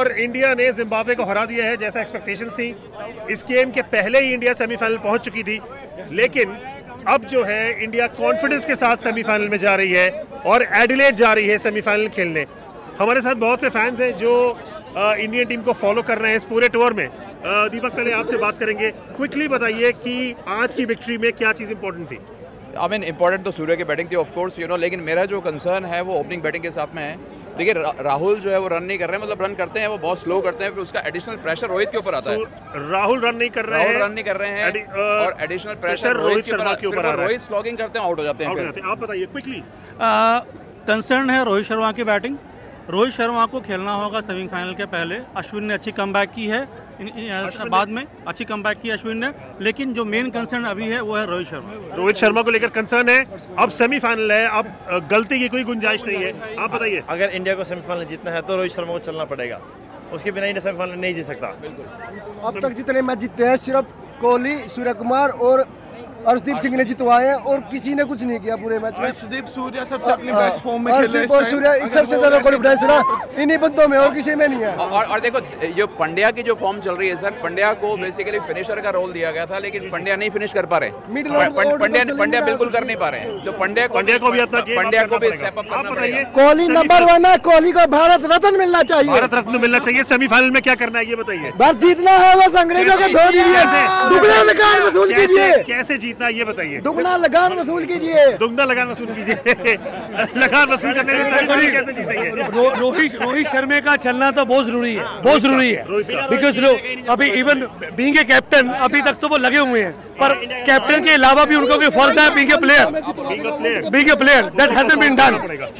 और इंडिया ने जिम्बाब्वे को हरा दिया है जैसा एक्सपेक्टेशंस थी। इस गेम के पहले ही इंडिया सेमीफाइनल पहुँच चुकी थी। लेकिन अब जो है, इंडिया कॉन्फिडेंस के साथ सेमीफाइनल में जा रही है और एडिलेट जा रही है सेमीफाइनल खेलने। हमारे साथ बहुत से फैंस हैं जो इंडियन टीम को फॉलो कर रहे हैं इस पूरे टूर में। दीपक, पहले आपसे बात करेंगे। क्विकली बताइए कि आज की विक्ट्री में क्या चीज़ इंपॉर्टेंट थी? आई मीन इंपॉर्टेंट तो सूर्य की बैटिंग थी ऑफ़ कोर्स यू नो लेकिन मेरा जो कंसर्न है, वो ओपनिंग बैटिंग के साथ में है। देखिए रा, राहुल जो है वो रन नहीं कर रहे हैं मतलब रन करते हैं वो बहुत स्लो करते हैं फिर उसका एडिशनल प्रेशर रोहित के ऊपर आता है। तो राहुल रन नहीं कर रहे राहुल हैं। रन नहीं कर रहे हैं और एडिशनल प्रेशर रोहित के शर्मा ऊपर के ऊपर फिर आ वो रहा है। रोहित स्लॉगिंग करते हैं आउट हो जाते हैं आउट हो फिर। जाते हैं। आप बताइए क्विकली कंसर्न है रोहित शर्मा की बैटिंग रोहित शर्मा को खेलना होगा सेमीफाइनल के पहले। अश्विन ने अच्छी कमबैक की है। इन- इन- बाद में अच्छी कमबैक की अश्विन ने। लेकिन जो मेन कंसर्न अभी है वो है रोहित शर्मा। रोहित शर्मा को लेकर कंसर्न है। अब सेमीफाइनल है अब गलती की कोई गुंजाइश नहीं है। आप बताइए। अगर इंडिया को सेमीफाइनल जीतना है तो रोहित शर्मा को चलना पड़ेगा। उसके बिना इंडिया सेमीफाइनल नहीं जीत सकता। अब तक जितने मैच जीते हैं सिर्फ़ कोहली सूर्य कुमार और अर्शदीप सिंह ने जितवाए हैं और किसी ने कुछ नहीं किया पूरे मैच में। अर्शदीप सूर्या सबसे अपनी बेस्ट फॉर्म में खेल रहे और सूर्य सबसे ज़्यादा कॉन्फिडेंस ना इन्हीं बंदों में और किसी में नहीं है। और और देखो ये पंड्या की जो फॉर्म चल रही है सर पंड्या को बेसिकली फिनिशर का रोल दिया गया था लेकिन पंड्या नहीं फिनिश कर पा रहे। Middle पं- order- पंड्या पंड्या बिल्कुल तो कर नहीं पा रहे। हैं तो पंड्या को पंड्या को भी अपना पंड्या को भी स्टेप अप करना पड़ेगा। कोहली नंबर वन है कोहली को भारत रत्न मिलना चाहिए। भारत रत्न मिलना चाहिए। सेमीफाइनल में क्या करना है ये बताइए। बस जीतना है बस अंग्रेज़ों के धो दीजिए। कैसे? दुगना लगान वसूल कैसे? कीजिए। कैसे जीतना है ये बताइए। दुगना लगान वसूल कीजिए। दुगना लगान वसूल कीजिए। लगान वसूल करने में कैसे जीतेंगे? रोहित रोहित शर्मा का चलना तो बहुत ज़रूरी है बहुत ज़रूरी है। बिकॉज़ अभी इवन बीइंग ए कैप्टन अभी तक तो वो लगे हुए हैं। पर कैप्टन के अलावा भी उनको कोई फ़र्ज़ है being a player a player that hasn't been done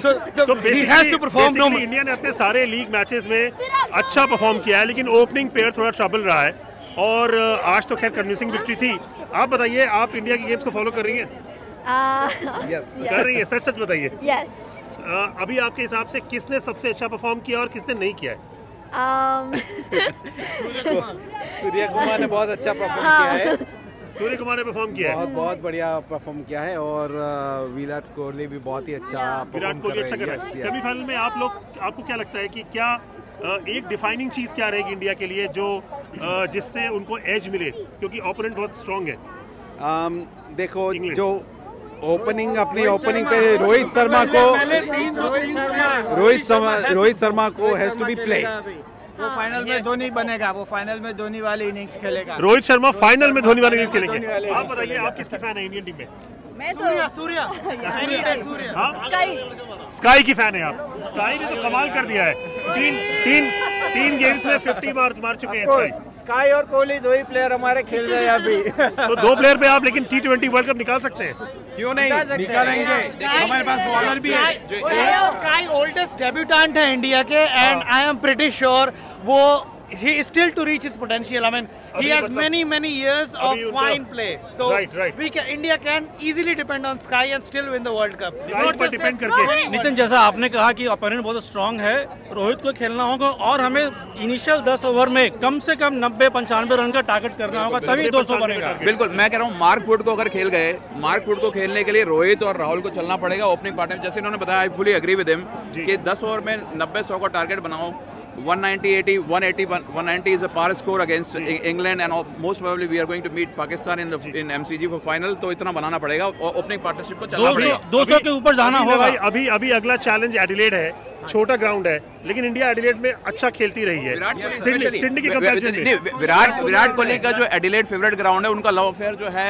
so तो he has to perform no India ने अपने सारे लीग मैचेस में अच्छा परफॉर्म किया है लेकिन ओपनिंग पेयर थोड़ा ट्रबल रहा है। और आज तो खैर कन्विंसिंग विक्ट्री थी। आप बताइए आप इंडिया की गेम्स को फॉलो कर रही हैं? Uh, कर रही है सच सच बताइए। Yes. अभी आपके हिसाब से किसने सबसे अच्छा परफॉर्म किया और किसने नहीं किया है? Um, सूर्या कुमार ने बहुत अच्छा परफॉर्म किया है। सूर्य कुमार ने परफॉर्म किया है? बहुत बहुत बढ़िया परफॉर्म किया है और विराट कोहली भी बहुत ही अच्छा विराट कोहली अच्छा कर रहा है। सेमीफाइनल में आप लोग आपको क्या लगता है कि क्या एक डिफाइनिंग चीज़ क्या रहेगी इंडिया के लिए जो जिससे उनको एज मिले? क्योंकि ओपोनेंट बहुत स्ट्रांग है। अम, देखो जो ओपनिंग अपनी ओपनिंग पे रोहित शर्मा को रोहित शर्मा रोहित शर्मा को हैज़ टू बी प्ले वो फाइनल में धोनी बनेगा वो फाइनल में धोनी वाली इनिंग्स खेलेगा। रोहित शर्मा फाइनल में धोनी वाले इनिंग्स खेलेंगे। आप बताइए आप किसके फ़ैन है इंडियन टीम में? मैं तो सूर्या हाँ स्काई स्काई की फ़ैन है आप। स्काई ने तो कमाल कर दिया है। तीन तीन तीन गेम्स में 50 मार मार चुके हैं स्काई स्काई और कोहली दो ही प्लेयर हमारे खेल रहे हैं अभी। तो दो प्लेयर पे आप लेकिन टी ट्वेंटी वर्ल्ड कप निकाल सकते हैं। क्यों नहीं? निकालेंगे। हमारे पास बॉलर भी है। स्काई ओल्डेस्ट डेब्यूटेंट है इंडिया के and I am pretty sure वो he is still to reach his potential. I mean he has many many years of fine play. So Right, right. we can india can easily depend on sky and still win the world cup. Sky पर depend करके। नितिन जैसा आपने कहा कि opponent बहुत strong है रोहित को खेलना होगा और हमें इनिशियल 10 ओवर में कम से कम नब्बे पंचानवे रन का टारगेट करना होगा तभी 200 बनेगा बिल्कुल मैं कह रहा हूँ मार्क वुड को अगर खेल गए मार्क वुड को खेलने के लिए रोहित और राहुल को चलना पड़ेगा ओपनिंग पार्टनर जैसे इन्होंने बताया I fully agree with him कि 10 ओवर में 90 100 का टारगेट बनाओ। 190 80 180 190 is a par score against E- England and most probably we are going to meet Pakistan in the in MCG for final तो इतना बनाना पड़ेगा और ओपनिंग पार्टनरशिप को चलना पड़ेगा 200 के ऊपर जाना होगा भाई अभी अभी अगला चैलेंज एडिलेड है छोटा ग्राउंड है लेकिन इंडिया एडिलेड में अच्छा खेलती रही है। सिडनी की वि- कंपैरिजन विराट विराट कोहली का जो एडिलेड फेवरेट ग्राउंड है उनका लव अफेयर जो है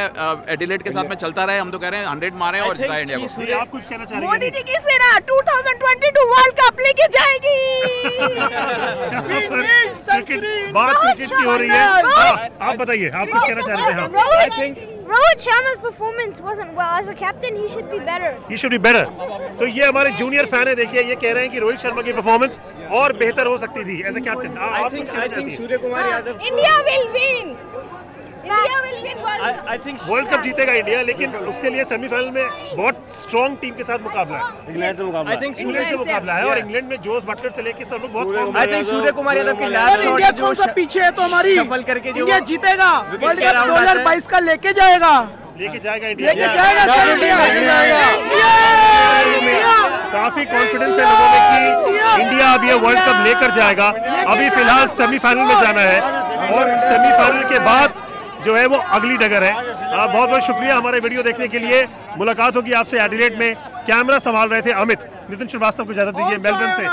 एडिलेड के साथ में चलता रहे हम तो कह रहे हैं हंड्रेड मारे और जिताए इंडिया को। आप कुछ कहना चाह मोदी हैं जी की सेना 2022 वर्ल्ड कप लेके जाएगी। बात क्रिकेट की हो रही है। आप बताइए आप कुछ कहना चाह रहे थे हाँ। Rohit, Rohit Sharma performance wasn't well. As a captain, he should be better. He should be better तो ये हमारे जूनियर फ़ैन है देखिए ये कह रहे हैं कि रोहित शर्मा की परफॉर्मेंस और बेहतर हो सकती थी एज ए कैप्टन आप कुछ कहना चाहती हैं Suryakumar Yadav India will win. India will win world cup world cup जीतेगा इंडिया लेकिन उसके लिए सेमीफाइनल में बहुत स्ट्रॉन्ग टीम के साथ मुकाबला है। इंग्लैंड से मुकाबला है। इंग्लैंड से मुकाबला है और इंग्लैंड में जोस बटलर से लेके सब लोग बहुत आई थिंक सूर्य कुमार यादव की लास्ट इंडिया कौन सा पीछे है तो हमारी सफल करके जो इंडिया जीतेगा। वर्ल्ड कप around 2022 का लेके जाएगा। लेके जाएगा इंडिया लेके जाएगा सर इंडिया काफ़ी कॉन्फिडेंस है लोगों में कि इंडिया अब ये वर्ल्ड कप लेकर जाएगा। अभी फ़िलहाल सेमीफाइनल में जाना है। और सेमीफाइनल के बाद जो है वो अगली डगर है। आ, बहुत बहुत शुक्रिया हमारे वीडियो देखने के लिए। मुलाकात होगी आपसे एडिलेट में। कैमरा संभाल रहे थे अमित। नितिन श्रीवास्तव को इजाज़त दीजिए। मेलबर्न से।